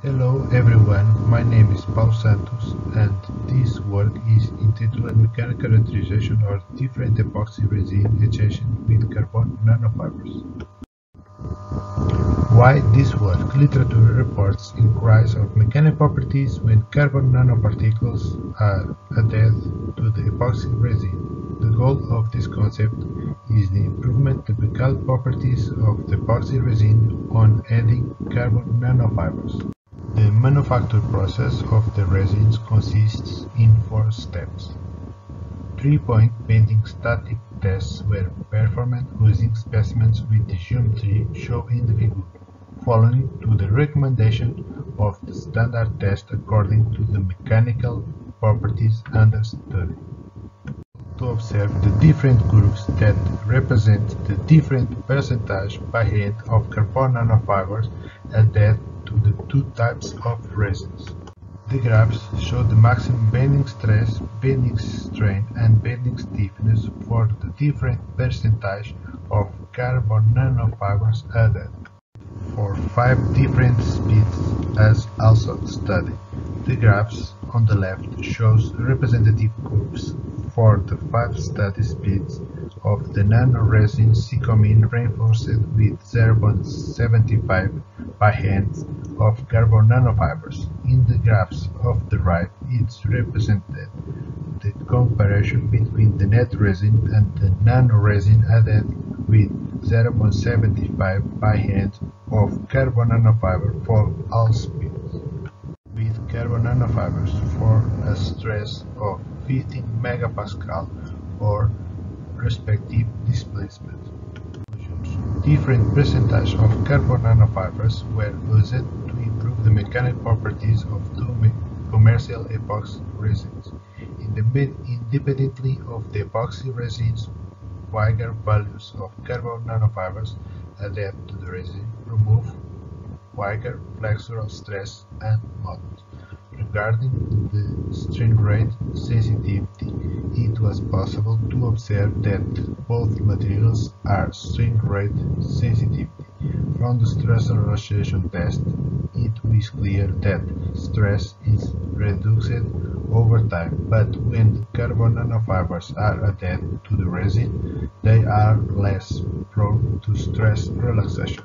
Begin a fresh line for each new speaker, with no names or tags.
Hello everyone, my name is Paul Santos and this work is entitled Mechanical Characterization of Different Epoxy Resin Adjacent with Carbon Nanofibers. Why this work? Literature reports increase of mechanical properties when carbon nanoparticles are added to the epoxy resin. The goal of this concept is the improvement of the mechanical properties of the epoxy resin on adding carbon nanofibers. The manufacture process of the resins consists in four steps. Three-point bending static tests were performed using specimens with the geometry shown in the figure, following to the recommendation of the standard test according to the mechanical properties under study. To observe the different curves that represent the different percentage by hand of carbon nanofibers added to the two types of resins. The graphs show the maximum bending stress, bending strain and bending stiffness for the different percentage of carbon nanofibers added for five different speeds as also studied. The graphs on the left shows representative curves for the five study speeds of the nanoresin Sicomin reinforced with 0.75 by hand of carbon nanofibers. In the graphs of the right, it's represented the comparison between the net resin and the nanoresin added with 0.75 by hand of carbon nanofiber for all speeds, carbon nanofibers for a stress of 15 megapascal or respective displacement. Different percentage of carbon nanofibers were used to improve the mechanical properties of two commercial epoxy resins. Independently of the epoxy resins, Weiger values of carbon nanofibers adapt to the resin remove Flexural stress and modulus. Regarding the strain rate sensitivity, it was possible to observe that both materials are strain rate sensitive. From the stress relaxation test, it is clear that stress is reduced over time, but when the carbon nanofibers are added to the resin, they are less prone to stress relaxation.